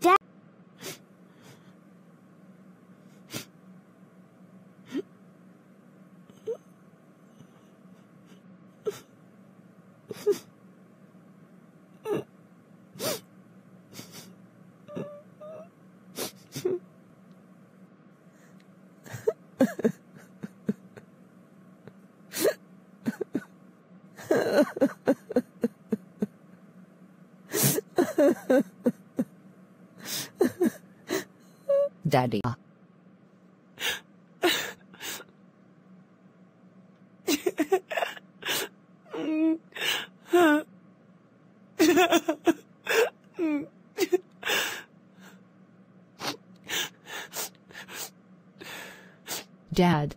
Dad. Daddy. Dad.